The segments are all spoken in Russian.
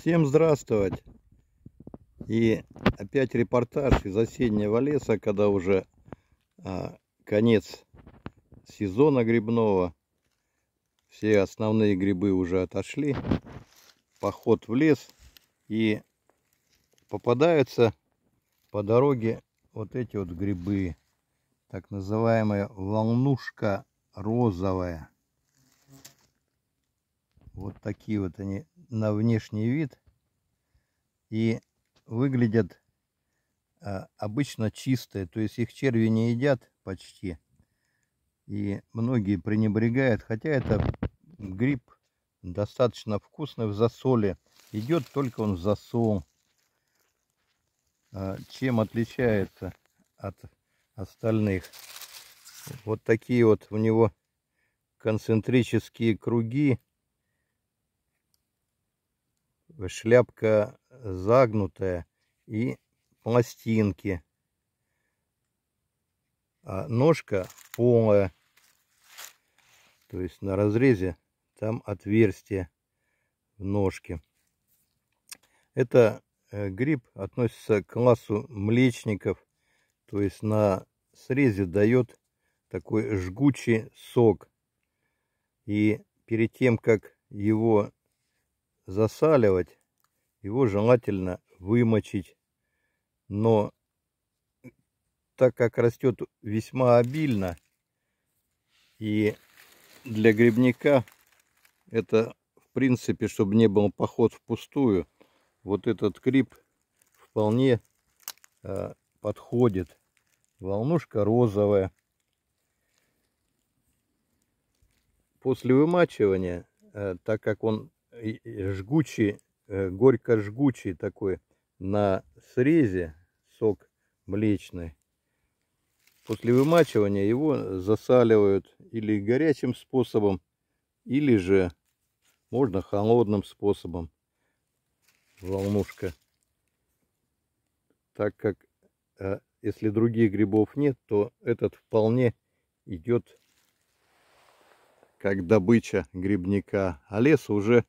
Всем здравствовать! И опять репортаж из осеннего леса, когда уже а, конец сезона грибного. Все основные грибы уже отошли. Поход в лес. И попадаются по дороге вот эти вот грибы. Так называемая волнушка розовая. Вот такие вот они на внешний вид. И выглядят а, обычно чистые. То есть их черви не едят почти. И многие пренебрегают. Хотя это гриб достаточно вкусный в засоле. Идет только он в засол. А, чем отличается от остальных? Вот такие вот у него концентрические круги шляпка загнутая и пластинки. А ножка полая. То есть на разрезе там отверстие в ножке. Это э, гриб относится к классу млечников. То есть на срезе дает такой жгучий сок. И перед тем, как его засаливать, его желательно вымочить. Но так как растет весьма обильно, и для грибника это, в принципе, чтобы не был поход впустую, вот этот гриб вполне э, подходит. Волнушка розовая. После вымачивания, э, так как он жгучий, э, горько-жгучий такой на срезе сок млечный. После вымачивания его засаливают или горячим способом, или же можно холодным способом. Волнушка. Так как э, если других грибов нет, то этот вполне идет как добыча грибника. А лес уже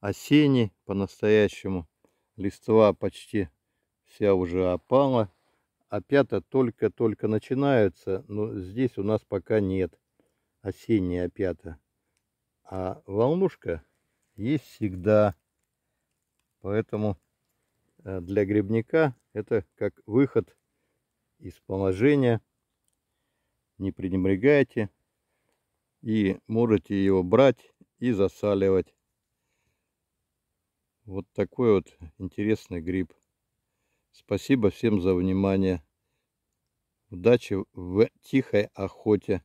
осенний по-настоящему. Листва почти вся уже опала. Опята только-только начинаются, но здесь у нас пока нет осенние опята. А волнушка есть всегда. Поэтому э, для грибника это как выход из положения. Не пренебрегайте. И можете его брать и засаливать. Вот такой вот интересный гриб. Спасибо всем за внимание. Удачи в тихой охоте.